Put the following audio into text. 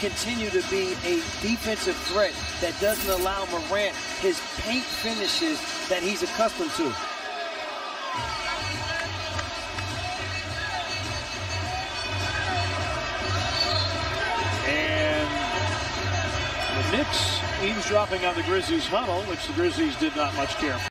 continue to be a defensive threat that doesn't allow Morant his paint finishes that he's accustomed to. And the Knicks eavesdropping on the Grizzlies huddle, which the Grizzlies did not much care for.